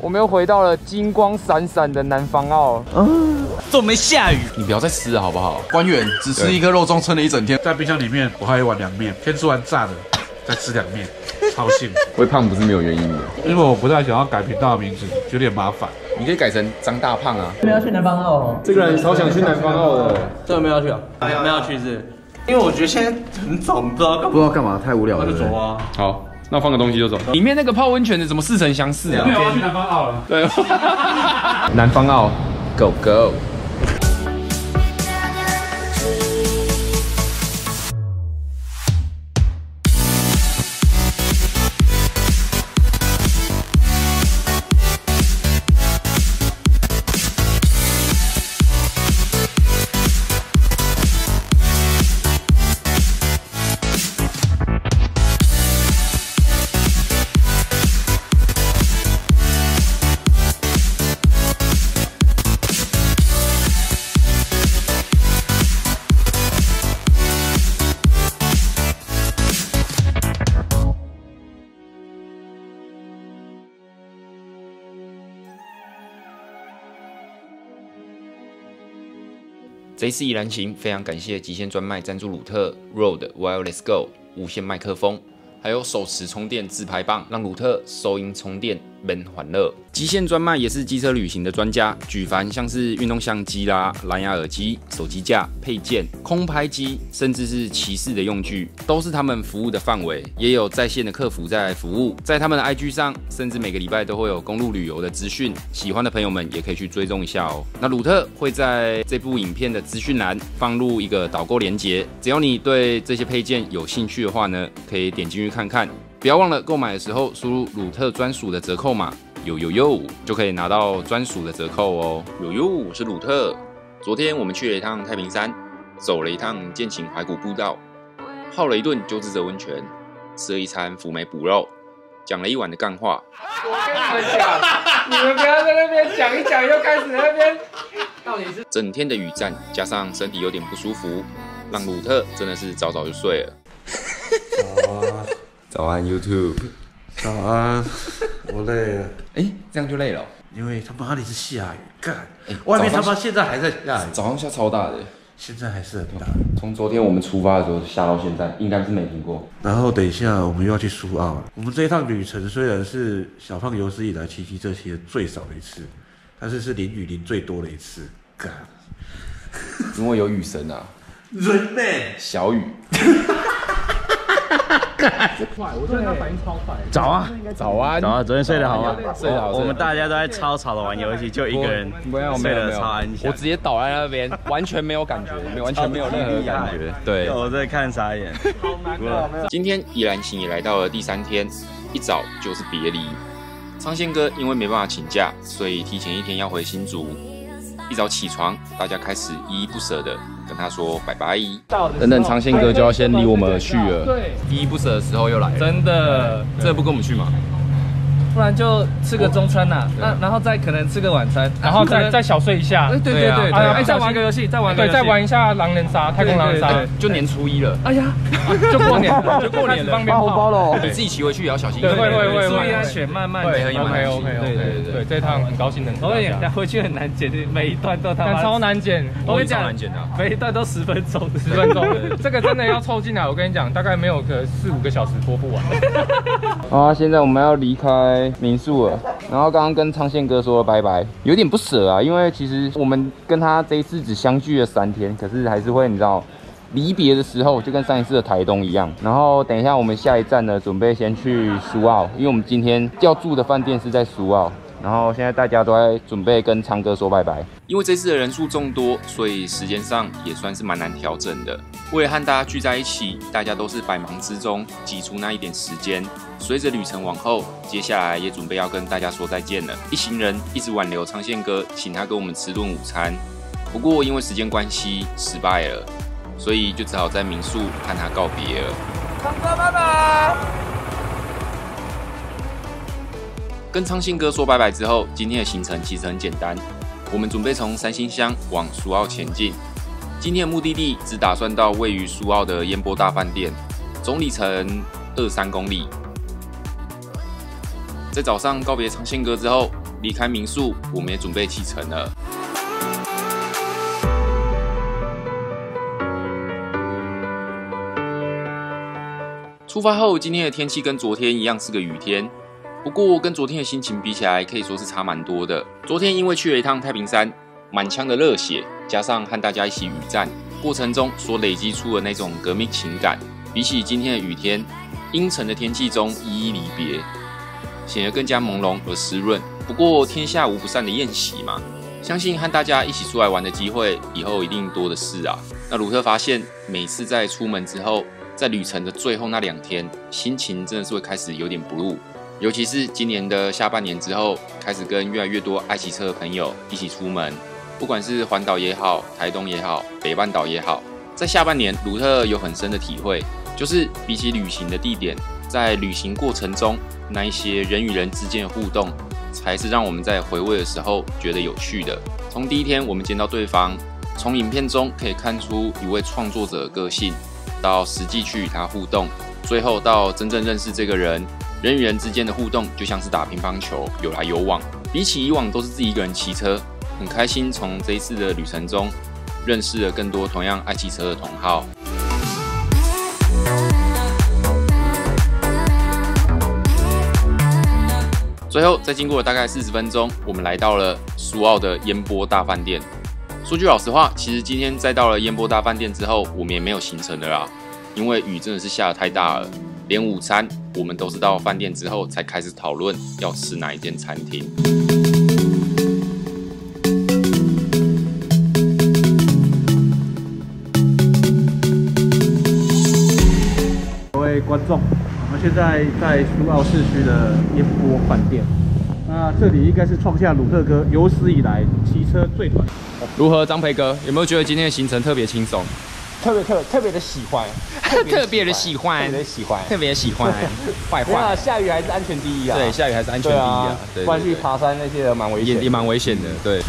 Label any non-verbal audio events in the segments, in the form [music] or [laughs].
我们又回到了金光闪闪的南方澳。嗯都没下雨，你不要再吃了好不好？官员只吃一颗肉粽撑了一整天，在冰箱里面我还有一碗凉面，先吃完炸的，再吃凉面，[laughs] 超幸福。会胖不是没有原因的，因为我不太想要改频道的名字，有点麻烦。你可以改成张大胖啊。没有要去南方澳哦，这个人超想去南方澳的。真的没有要去啊？没有没有去是？因为我觉得现在很早，不知道干嘛。不知道干嘛，太无聊了。就走啊！好，那放个东西就走。里面那个泡温泉的怎么似曾相识啊？没有要去南方澳了。对，[laughs] 南方澳，Go Go。这一次依然行，非常感谢极限专卖赞助鲁特 Road Wireless Go 无线麦克风，还有手持充电自拍棒，让鲁特收音充电。门欢乐。极限专卖也是机车旅行的专家，举凡像是运动相机啦、蓝牙耳机、手机架、配件、空拍机，甚至是骑士的用具，都是他们服务的范围。也有在线的客服在服务，在他们的 IG 上，甚至每个礼拜都会有公路旅游的资讯，喜欢的朋友们也可以去追踪一下哦。那鲁特会在这部影片的资讯栏放入一个导购链接，只要你对这些配件有兴趣的话呢，可以点进去看看。不要忘了购买的时候输入鲁特专属的折扣码。有有有，就可以拿到专属的折扣哦。有有，我是鲁特。昨天我们去了一趟太平山，走了一趟剑琴怀古步道，泡了一顿鸠之泽温泉，吃了一餐福美补肉，讲了一晚的干话。我跟你们讲，你们不要在那边讲一讲，又开始那边。到底是整天的雨战，加上身体有点不舒服，让鲁特真的是早早就睡了。[laughs] 早安，YouTube。早安，我累了。[laughs] 哎，这样就累了。因为他妈里是下雨，干，哎外面他早上妈现在还在下雨，早上下超大的，现在还是很大。从昨天我们出发的时候下到现在，应该是没停过。然后等一下我们又要去苏澳了。我们这一趟旅程虽然是小胖有史以来骑机车骑的最少的一次，但是是淋雨淋最多的一次。干，[laughs] 因为有雨神啊，人呢？小雨。[laughs] [laughs] 早啊，早安，早啊，昨天睡得好吗？睡得好我们大家都在超吵的玩游戏，就一个人没有睡得超安详。我直接倒在那边，[laughs] 完全没有感觉，没有完全没有任何感觉。对，我在看傻眼。今天宜兰行也来到了第三天，一早就是别离。昌宪哥因为没办法请假，所以提前一天要回新竹。一早起床，大家开始依依不舍的跟他说拜拜。等等，长线哥就要先离我们而去了。对，依依不舍的时候又来了。真的，这不跟我们去吗？不然就吃个中餐呐，那然后再可能吃个晚餐，然后再再小睡一下，哎对对对对，哎再玩个游戏，再玩对，再玩一下狼人杀、太空狼人杀，就年初一了，哎呀，[laughs] [laughs] 就过年了，就过年了。放红包喽你自己骑回去也要小心一对，点。会会会，注意安会全，慢慢对的很慢，OK 慢 OK 对对对。对，这一趟很高兴能吃我跟你回去很难剪，每一段都他妈但超。难剪，我跟你讲超难剪的啊，每一段都十分钟，十分钟，[laughs] 这个真的要凑进来，我跟你讲，大概没有个四五个小时播不完。啊，现在我们要离开民宿了，然后刚刚跟昌宪哥说了拜拜，有点不舍啊，因为其实我们跟他这一次只相聚了三天，可是还是会你知道。离别的时候就跟上一次的台东一样，然后等一下我们下一站呢，准备先去苏澳，因为我们今天要住的饭店是在苏澳，然后现在大家都在准备跟昌哥说拜拜。因为这次的人数众多，所以时间上也算是蛮难调整的。为了和大家聚在一起，大家都是百忙之中挤出那一点时间。随着旅程往后，接下来也准备要跟大家说再见了。一行人一直挽留昌宪哥，请他跟我们吃顿午餐，不过因为时间关系失败了，所以就只好在民宿和他告别了。昌哥，拜拜！跟昌信哥说拜拜之后，今天的行程其实很简单，我们准备从三星乡往苏澳前进。今天的目的地只打算到位于苏澳的烟波大饭店，总里程二三公里。在早上告别昌信哥之后，离开民宿，我们也准备启程了。出发后，今天的天气跟昨天一样是个雨天，不过跟昨天的心情比起来，可以说是差蛮多的。昨天因为去了一趟太平山，满腔的热血，加上和大家一起雨战过程中所累积出的那种革命情感，比起今天的雨天，阴沉的天气中一一离别，显得更加朦胧而湿润。不过天下无不散的宴席嘛，相信和大家一起出来玩的机会以后一定多的是啊。那鲁特发现，每次在出门之后，在旅程的最后那两天，心情真的是会开始有点不入，尤其是今年的下半年之后，开始跟越来越多爱骑车的朋友一起出门，不管是环岛也好，台东也好，北半岛也好，在下半年，鲁特有很深的体会，就是比起旅行的地点，在旅行过程中那一些人与人之间的互动，才是让我们在回味的时候觉得有趣的。从第一天我们见到对方，从影片中可以看出一位创作者的个性。到实际去与他互动，最后到真正认识这个人，人与人之间的互动就像是打乒乓球，有来有往。比起以往都是自己一个人骑车，很开心从这一次的旅程中认识了更多同样爱骑车的同好。最后，再经过了大概四十分钟，我们来到了苏澳的烟波大饭店。说句老实话，其实今天再到了烟波大饭店之后，我们也没有行程的啦，因为雨真的是下的太大了。连午餐我们都是到饭店之后才开始讨论要吃哪一间餐厅。各位观众，我们现在在苏澳市区的烟波饭店。那这里应该是创下鲁特哥有史以来骑车最短。如何，张培哥？有没有觉得今天的行程特别轻松？特别特 [laughs] 特别的喜欢，特别的喜欢，特别喜欢，特别喜欢，坏坏。下雨还是安全第一啊！对，下雨还是安全第一啊！对，不然去爬山那些的蛮危险，也蛮危险的。对。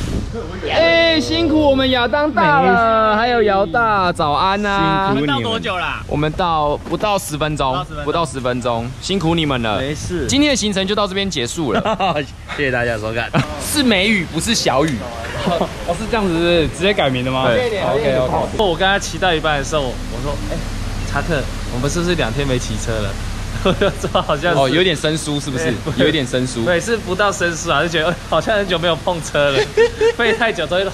哎，辛苦我们亚当大了，还有姚大，早安呐！辛苦你们。到多久啦？我们到不到十分钟，不到十分钟，辛苦你们了。没事，今天的行程就到这边结束了。[laughs] 谢谢大家收看。[laughs] 是梅雨，不是小雨。[laughs] 哦，是这样子，直接改名的吗？对，OK OK。我刚才骑到一半的时候，我说，哎，查克，我们是不是两天没骑车了？这好像哦，有点生疏，是不是？有一点生疏。对，是不到生疏啊，就觉得好像很久没有碰车了，[laughs] 飞太久，所以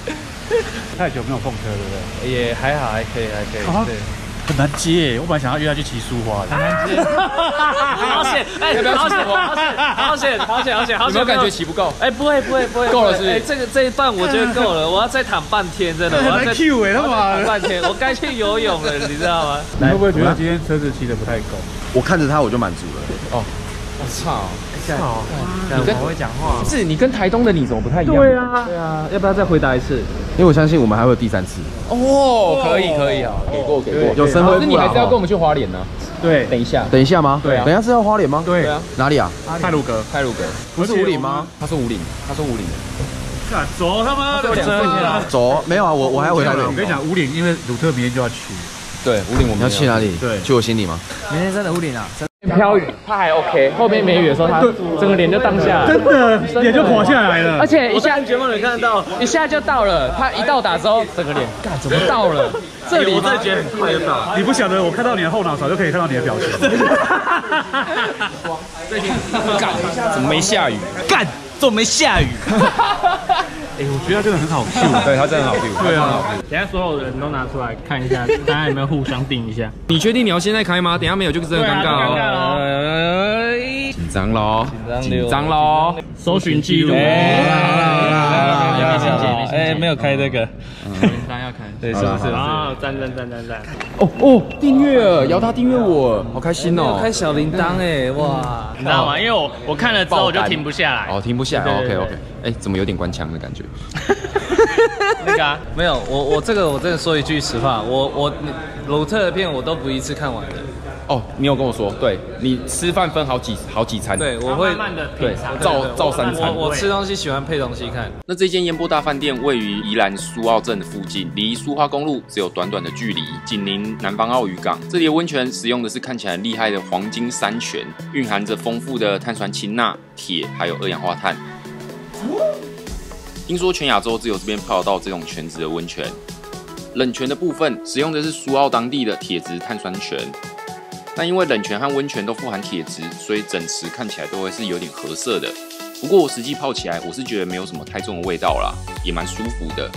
太久没有碰车，对不对？也还好，还可以，还可以。对。很难接，我本来想要约他去骑苏花的。很难接，好险！哎，好险！好险！好险！好险！好险！有没有感觉骑不够？哎，不会，不会，不会，够了是不是？这个这一段我觉得够了，我要再躺半天，真的。我要再 Q 哎，他妈躺半天，我该去游泳了，你知道吗？你会不会觉得今天车子骑的不太够？我看着他我就满足了。哦，我操！操！你跟我会讲话？不是，你跟台东的你怎么不太一样？对啊，对啊，要不要再回答一次？因为我相信我们还会有第三次。哦，可以，可以啊，给过，给过。有生辉，可是你还是要跟我们去花莲呢。对，等一下，等一下吗？对啊，等一下是要花莲吗？对啊，哪里啊？泰鲁阁，泰鲁阁，不是五岭吗？他说五岭，他说五岭。走他妈的，走，没有啊，我我还要回来。我跟你讲，五岭，因为鲁特明天就要去。对，五岭我们要去哪里？对，去我心里吗？明天真的五岭啊。飘雨，他还 OK，后面没雨的时候，他整个脸就荡下来，真的脸就垮下来了。而且一下节目能看得到，一下就到了。他一到达之后，整个脸，[laughs] 干怎么到了？这里我真的觉得很快就到了。你不晓得，我看到你的后脑勺就可以看到你的表情。[laughs] 干，怎么没下雨？干，怎么没下雨？[laughs] 哎，我觉得他真的很好 Q，[laughs] 对他真的好 Q，对啊。等下所有人都拿出来看一下，[laughs] 大家有没有互相定一下？你确定你要现在开吗？等下没有就真的尴尬哦。紧张喽，紧张喽，搜寻记录。哎，没有开这个。名单要开，对，是不是？啊，赞赞赞赞赞。哦哦，订阅了，姚他订阅我，好开心哦。开小铃铛哎，哇，你知道吗？因为我我看了之后我就停不下来。哦，停不下来。OK OK。哎，怎么有点关腔的感觉？那个没有，我我这个我真的说一句实话，我我鲁特的片我都不一次看完的。哦，你有跟我说，对你吃饭分好几好几餐，对我会慢的对照照三餐。我我吃东西喜欢配东西看。那这间烟波大饭店位于宜兰苏澳镇的附近，离苏花公路只有短短的距离，紧邻南方澳渔港。这里的温泉使用的是看起来厉害的黄金山泉，蕴含着丰富的碳酸氢钠、铁还有二氧化碳。听说全亚洲只有这边泡到这种全质的温泉。冷泉的部分使用的是苏澳当地的铁质碳酸泉。那因为冷泉和温泉都富含铁质，所以整池看起来都会是有点褐色的。不过我实际泡起来，我是觉得没有什么太重的味道啦，也蛮舒服的。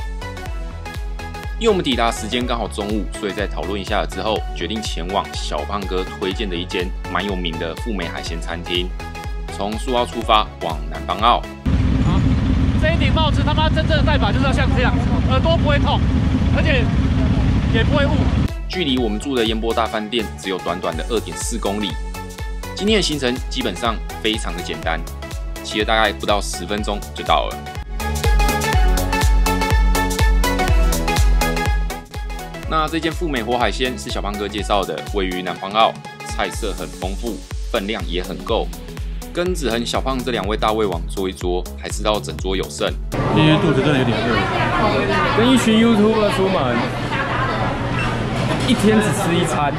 因为我们抵达时间刚好中午，所以在讨论一下之后，决定前往小胖哥推荐的一间蛮有名的富美海鲜餐厅。从苏澳出发，往南方澳。顶帽子他妈真正的戴法就是要像这样，耳朵不会痛，而且也不会雾。距离我们住的烟波大饭店只有短短的二点四公里。今天的行程基本上非常的简单，骑了大概不到十分钟就到了。那这间富美活海鲜是小胖哥介绍的，位于南方澳，菜色很丰富，分量也很够。跟子恒、小胖这两位大胃王坐一桌，还吃到整桌有剩。今天肚子真的有点饿。跟一群 YouTuber 出门，一天只吃一餐。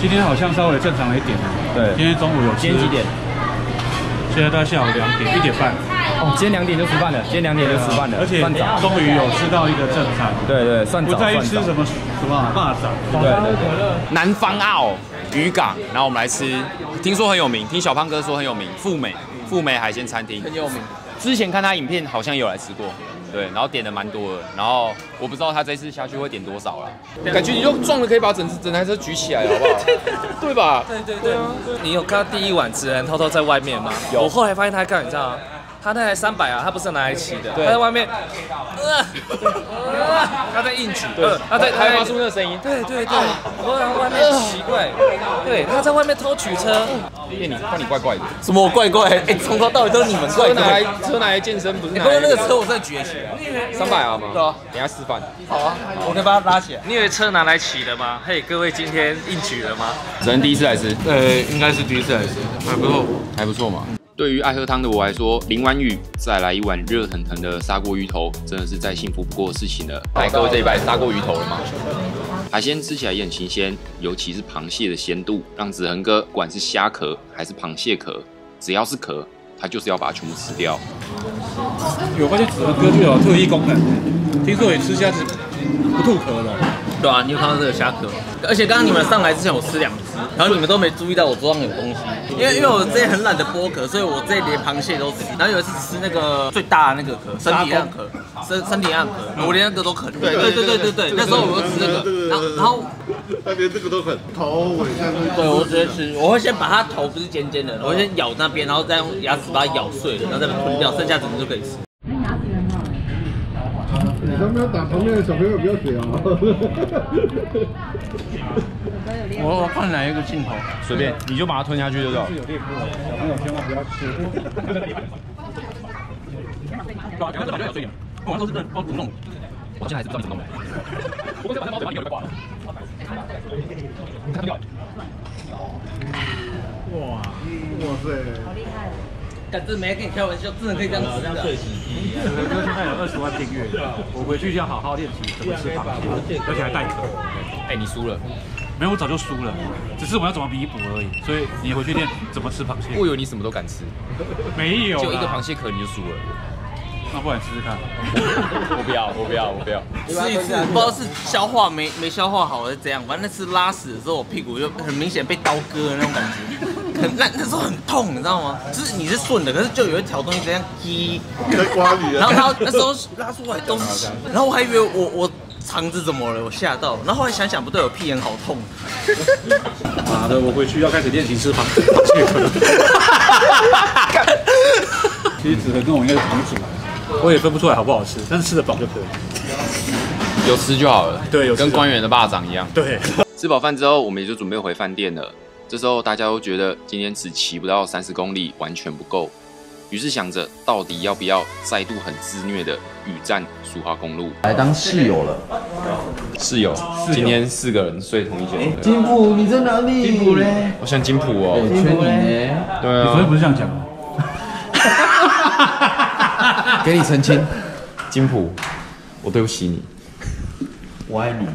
今天好像稍微正常了一点。对今天中午有吃。今天几点？现在到下午两点，一点半。哦，今天两点就吃饭了，今天两点就吃饭了，而且。终于有吃到一个正餐。对对，算早。不在意吃什么什么蚂蚱。对对对。南方澳渔港，然后我们来吃，听说很有名，听小胖哥说很有名，富美富美海鲜餐厅很有名。之前看他影片好像有来吃过，对，然后点的蛮多的，然后我不知道他这次下去会点多少了。感觉你就撞了可以把整整台车举起来，好不好？[laughs] 对吧？对对对啊！你有看到第一晚只能偷偷在外面吗？有我后来发现他在干，你知道吗？他那台三百啊，他不是拿来骑的，他在外面，他在硬举，对呃，他在他还发出那个声音，对对对，我在外面奇怪，对，他在外面偷取车，骗你，看你怪怪的。什么怪怪？哎，从头到尾都是你们怪车拿来怪。车拿来健身，不是你拿来不过那个车我真的举得起来，三百啊吗？对啊，等一下示范。好啊，我可以把它拉起来。你以为车拿来骑的吗？嘿，各位今天硬举了吗？只能第一次来吃，呃，应该是第一次来吃，还不错。还不错嘛。对于爱喝汤的我来说，淋完雨再来一碗热腾腾的砂锅鱼头，真的是再幸福不过的事情了。来，各位这一拜砂锅鱼头了吗？海鲜吃起来也很新鲜，尤其是螃蟹的鲜度，让子恒哥不管是虾壳还是螃蟹壳，只要是壳，他就是要把它全部吃掉。有发现子恒哥就有特异功能，听说你吃虾子不吐壳的。对啊，你有看到这个虾壳？而且刚刚你们上来之前我吃两只，然后你们都没注意到我桌上有东西，因为因为我之前很懒得剥壳，所以我这连螃蟹都吃。然后有一次吃那个最大的那个壳，身体样壳，身身体样壳，我连那个都啃。对对对对对对，那时候我就吃那个，然后然后他连这个都很头尾对我直接吃，我会先把它头不是尖尖的，我会先咬那边，然后再用牙齿把它咬碎了，然后再吞掉，剩下整个就可以吃。你他打旁边的小朋友不要水啊！我我换哪一个镜头？随便，你就把它吞下去就好。有练过，小朋友千万不要吃。我现在还是不知道怎么弄的。我这把猫嘴巴有点挂了。你看掉。哇哇塞！但这没跟你开玩笑，真的可以这样吃的。我哥现在有二十万订阅，我回去就要好好练习怎么吃螃蟹，而且还带壳。哎，你输了，没有，我早就输了，只是我要怎么弥补而已。所以你回去练怎么吃螃蟹。我以为你什么都敢吃，没有，就一个螃蟹壳你就输了。那不然试试看。[laughs] 我不要，我不要，我不要。吃一次，不知道是消化没没消化好还是怎样，反正那次拉屎的时候，我屁股就很明显被刀割的那种感觉，很那那时候很痛，你知道吗？就是你是顺的，可是就有一条东西这样滴，在刮你然后他那时候拉出来都是血，然后我还以为我我肠子怎么了，我吓到，然后后来想想不对，我屁眼好痛。[laughs] 妈的，我回去要开始练习吃螃螃蟹壳。[laughs] 其实子恒跟我应该是同组，我也分不出来好不好吃，但是吃得饱就可以。有吃就好了，对有跟官员的霸掌一样。对，吃饱饭之后，我们也就准备回饭店了。这时候大家都觉得今天只骑不到三十公里，完全不够，于是想着到底要不要再度很自虐的雨战苏花公路。来当室友了。室友，今天四个人睡同一间。金普，你在哪里？金普嘞？我像金普哦，缺你呢。对你昨天啊，不是这样讲吗？[laughs] 给你澄清，金普，我对不起你。我爱你。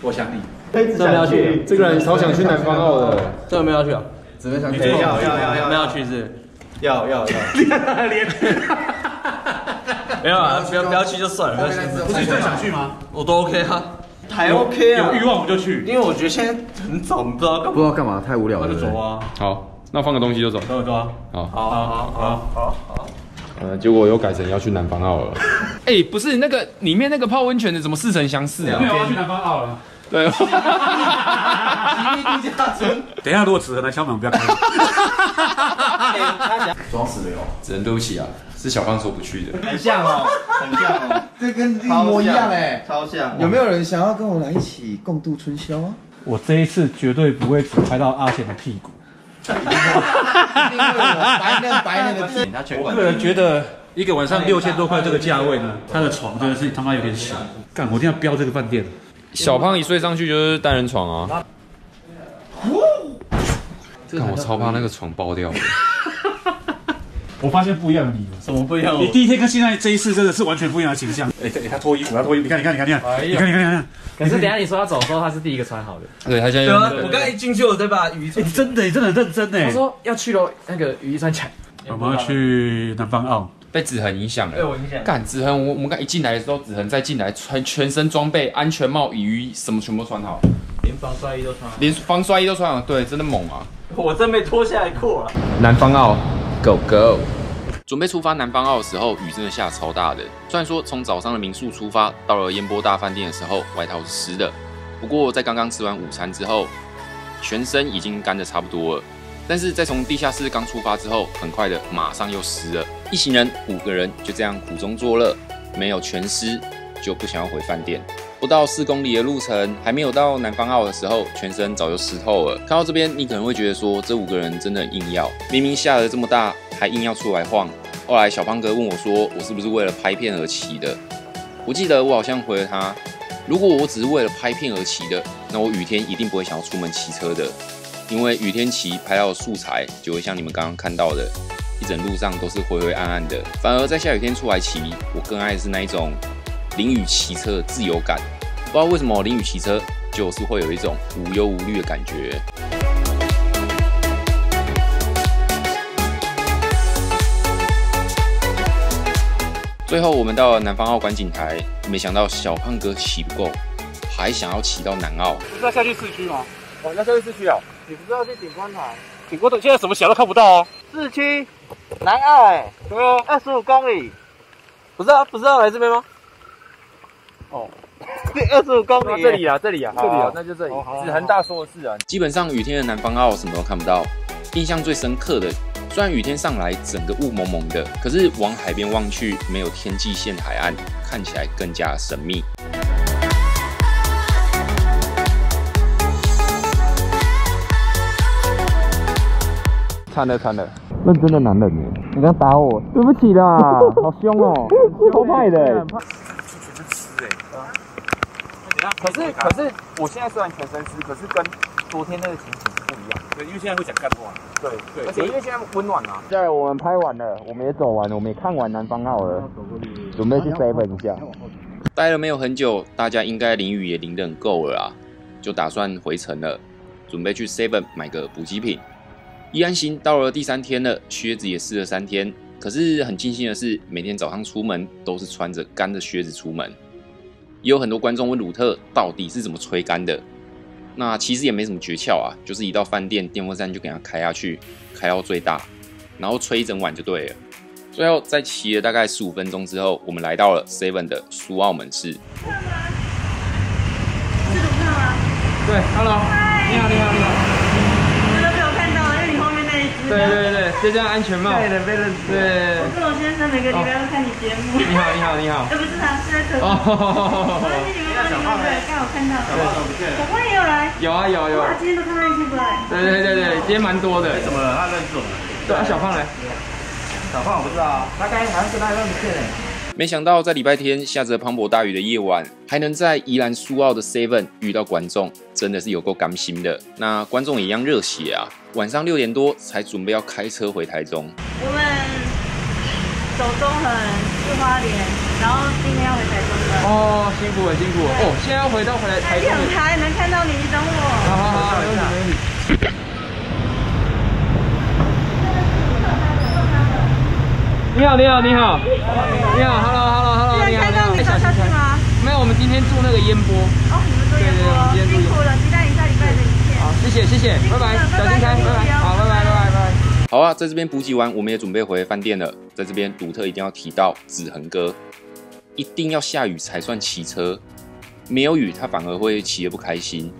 我想你。真的要去？这个人超想去南方澳的。这个没有要去啊？只能想你最后要要要要没有要去是？要要要，没有啊，不要不要去就算了，不要去。不是你真的想去吗？我都 OK 啊。还 OK 啊，有欲望我们就去，因为我觉得现在很早，不知道干嘛。不知道干嘛，太无聊了。那就走啊，好，那放个东西就走。走走啊，好，好好好好。呃，结果又改成要去南方澳了。[laughs] 哎，不是那个里面那个泡温泉的，怎么似曾相识啊？没有要去南方澳了。对。[laughs] 等一下，如果子恒来敲门，不要开。装死了哟。只能，对不起啊，是小胖说不去的。很像哦，很像哦，这跟一模一样哎，超像。有没有人想要跟我来一起共度春宵啊？我这一次绝对不会只拍到阿贤的屁股。白嫩白嫩的屁。我个人觉得一个晚上六千多块这个价位呢，他的床真的是他妈有点小。干，我一定要标这个饭店。小胖一睡上去就是单人床啊！看我超怕那个床爆掉。[laughs] 我发现不一样的你，什么不一样？你第一天跟现在这一次真的是完全不一样的形象。哎，他脱衣服，他脱衣服，你看，你看，你看，你看，你看，你看，你看。可是等下你说他走的时候，他是第一个穿好的。对，他现在。对啊，我刚才一进去，我再把雨衣穿。真的，真的认真呢。他说要去喽，那个雨衣穿起来。我们要去南方澳。被子恒影响了。被我影响。干子恒，我我们刚一进来的时候，子恒再进来穿全身装备，安全帽、雨衣什么全部穿好，连防摔衣都穿好，连防摔衣都穿好。对，真的猛啊！我真没脱下来过了。南方澳，Go Go！准备出发南方澳的时候，雨真的下超大的。虽然说从早上的民宿出发，到了烟波大饭店的时候，外套是湿的。不过在刚刚吃完午餐之后，全身已经干的差不多了。但是在从地下室刚出发之后，很快的马上又湿了。一行人五个人就这样苦中作乐，没有全湿就不想要回饭店。不到四公里的路程，还没有到南方澳的时候，全身早就湿透了。看到这边，你可能会觉得说，这五个人真的很硬要，明明下的这么大，还硬要出来晃。后来小胖哥问我说，我是不是为了拍片而骑的？我记得我好像回了他，如果我只是为了拍片而骑的，那我雨天一定不会想要出门骑车的。因为雨天骑拍到的素材就会像你们刚刚看到的，一整路上都是灰灰暗暗的。反而在下雨天出来骑，我更爱的是那一种淋雨骑车的自由感。不知道为什么淋雨骑车就是会有一种无忧无虑的感觉。最后我们到了南方澳观景台，没想到小胖哥骑不够，还想要骑到南澳。是要下去市区吗？哦，那下去市区啊？你不是要去顶观台？顶观台现在什么小都看不到哦。市区南澳哎，对啊，二十五公里。不是啊，不是要来这边吗？哦，二十五公里，这里啊，这里啊，这里啊，那就这里。子恒大说的是啊，基本上雨天的南方澳什么都看不到。印象最深刻的，虽然雨天上来整个雾蒙蒙的，可是往海边望去，没有天际线海岸，看起来更加神秘。惨了惨了，认真的男人呢？你刚打我，对不起啦，[laughs] 好凶哦，超派的。可是可是，我现在虽然全身湿，可是跟昨天那个情形是不一样。对，因为现在会讲干话。对对，而且因为现在温暖啊。现在我们拍完了，我们也走完了，我们也看完南方澳了，准备去 seven 一下。待了没有很久，大家应该淋雨也淋得很够了啊，就打算回城了，准备去 seven 买个补给品。宜安行到了第三天了，靴子也试了三天，可是很庆幸的是，每天早上出门都是穿着干的靴子出门。也有很多观众问鲁特到底是怎么吹干的，那其实也没什么诀窍啊，就是一到饭店电风扇就给它开下去，开到最大，然后吹一整晚就对了。最后在骑了大概十五分钟之后，我们来到了 Seven 的苏澳门市。对，Hello，你好，你好，你好。对对对，就这样安全帽。对的，被认识。对。我是罗先生，每个礼拜都看你节目。你好，你好，你好。呃，不是他，是在车上。哦。我今天你们刚好看到。小胖不见了。小胖也有来。有啊有有。他今天都看到一起不来。对对对对，今天蛮多的。怎么了？他认识我们。对啊，小胖来。小胖我不知道啊，他刚才好像跟他认识呢。没想到在礼拜天下着磅礴大雨的夜晚，还能在宜兰苏澳的 Seven 遇到观众，真的是有够甘心的。那观众也一样热血啊！晚上六点多才准备要开车回台中。我们走中横去花莲，然后今天要回台中了。哦，辛苦了，辛苦了。哦，现在要回到回来台中。台能看到你，你等我。好好好，没问题，没问题。你好，你好，你好，你好，Hello，Hello，Hello，你好，你好，你走下去吗？没有，我们今天住那个烟波。哦，你们做烟波，辛苦了，期待一下礼拜的影片。好，谢谢，谢谢，拜拜，小心开，拜拜，好，拜拜，拜拜，拜拜。好啊，在这边补给完，我们也准备回饭店了。在这边，独特一定要提到子恒哥，一定要下雨才算骑车，没有雨他反而会骑得不开心。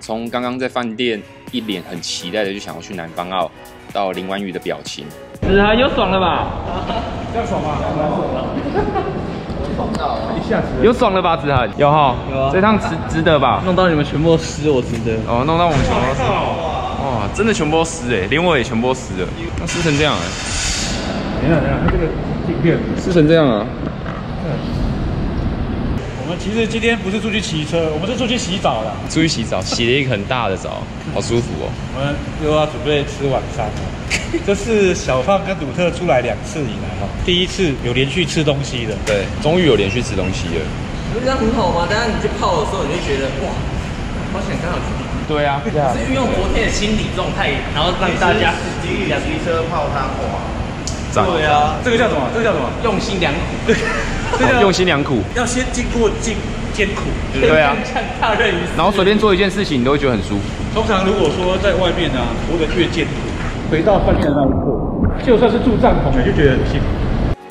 从刚刚在饭店一脸很期待的就想要去南方澳，到淋完雨的表情，子涵又爽了吧？这样爽吗？一下子有爽了吧，子涵？有哈，有啊这趟值值得吧？弄到你们全部都湿，我值得。哦，弄到我们全部都湿，哇，真的全部都湿哎，连我也全部都湿了，那湿成这样哎，等一下，等一下，它这个镜片，湿成这样啊？我们其实今天不是出去骑车，我们是出去洗澡的。出去洗澡，洗了一个很大的澡，好舒服哦。我们又要准备吃晚餐了。[laughs] 这是小胖跟鲁特出来两次以来哈，第一次有连续吃东西的。对，终于有连续吃东西了。不是这样很好吗？当然你去泡的时候，你就觉得哇，好想刚好去。对啊，是运用昨天的心理状态，然后让大家骑车泡汤哇，赞，对啊，这个叫什么？这个叫什么？用心良苦，[laughs] 这叫用心良苦。要先经过艰艰苦。对啊，踏刃于然后随便做一件事情，你都会觉得很舒服。通常如果说在外面啊，活得越艰苦，回到饭店的那一刻，就算是住帐篷，也就觉得很幸福。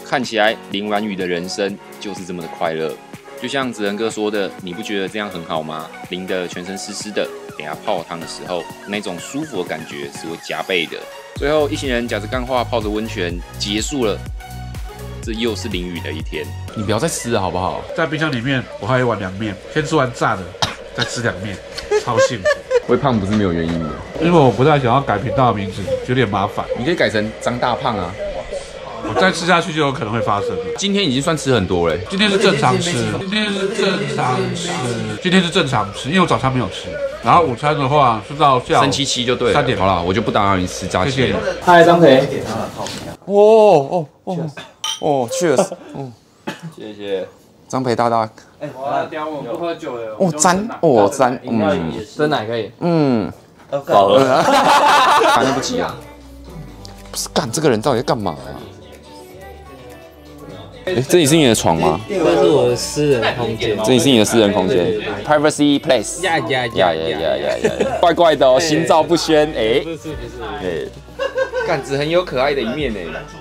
看起来淋完雨的人生就是这么的快乐。就像子仁哥说的，你不觉得这样很好吗？淋得全身湿湿的，等下泡汤的时候，那种舒服的感觉是会加倍的。最后，一行人夹着干话，泡着温泉，结束了。这又是淋雨的一天。你不要再吃了好不好？在冰箱里面，我还有一碗凉面，先吃完炸的，再吃凉面，超幸福。[laughs] 微胖不是没有原因的，因为我不太想要改频道的名字，有点麻烦。你可以改成张大胖啊。我再吃下去就有可能会发生。今天已经算吃很多了，今天是正常吃，今天是正常吃，今天是正常吃，因为我早餐没有吃。然后午餐的话是到下午三七七就对了。三点好了，我就不打扰你吃炸鸡了。嗨，张培。哦哦哦哦，Cheers，哦，[laughs] 谢谢。张培大大，哎，我要叼我不喝酒的。哦沾，哦沾，嗯真奶可以。嗯，饱了。[laughs] 反正不急啊。不是干，这个人到底在干嘛啊？哎，这里是你的床吗？这是我的私人空间。这里是你的私人空间，privacy place。呀呀呀呀呀呀呀！怪怪的哦，心照不宣。哎，[laughs] 不是不是。哎，干子很有可爱的一面呢。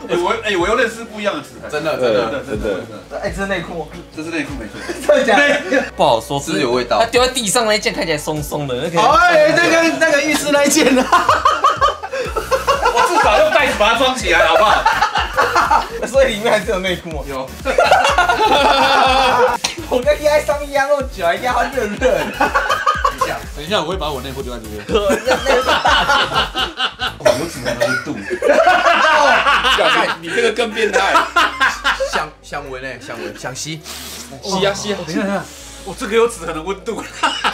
哎，我哎，我又认识不一样的子涵，真的真的真的。哎，这是内裤，这是内裤没错。真的假的？不好说，是有味道。他丢在地上那一件看起来松松的，那个。哎，那个那个浴室那一件呢？我至少用袋子把它装起来，好不好？所以里面还是有内裤。有。我跟压上压那么久，还压热热。等一下，等一下，我会把我内裤丢在这边。[laughs] 那那是大件。我只能温度。你这个更变态。想想闻哎，想闻，想吸。吸啊吸啊！等一下，等一下。我这个有指痕的温度，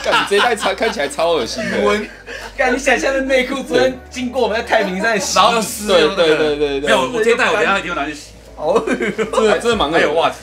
干你这一袋超看起来超恶心的。闻，干你想象的内裤昨天经过我们在太平山洗，然后湿对对对对对。没有，我这袋我等下一定要拿去洗。[laughs] 哦，这这蛮恶还有袜子。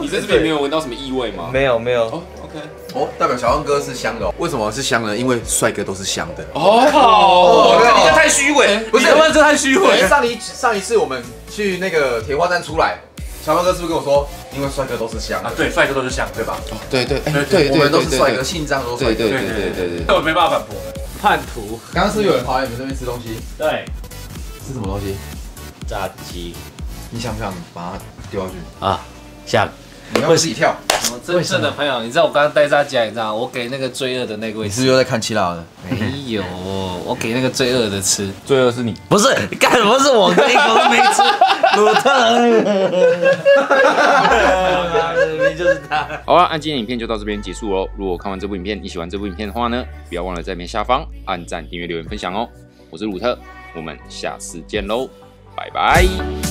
你在这边没有闻到什么异味吗？没有没有。哦，OK。哦，代表小胖哥是香的。为什么是香呢？因为帅哥都是香的。哦，你这太虚伪，不是，这太虚伪。上一上一次我们去那个铁花站出来。小胖哥是不是跟我说，因为帅哥都是香啊？对，帅哥都是香，对吧？哦，对对，哎，对，我们都是帅哥，姓张都帅哥。对对对对对对，我没办法反驳。叛徒，刚刚是不是有人跑来你们这边吃东西？对，吃什么东西？炸鸡。你想不想把它丢下去？啊，想。你要自己跳。真正的朋友，你知道我刚刚带大家，你知道我给那个罪恶的那个位置。你是不是又在看七老的？没有，我给那个罪恶的吃。罪恶是你？不是，干什么是我？一口都没吃。鲁特。明明就是他。好了，那今天影片就到这边结束喽。如果看完这部影片，你喜欢这部影片的话呢，不要忘了在影片下方按赞、订阅、留言、分享哦。我是鲁特，我们下次见喽，拜拜。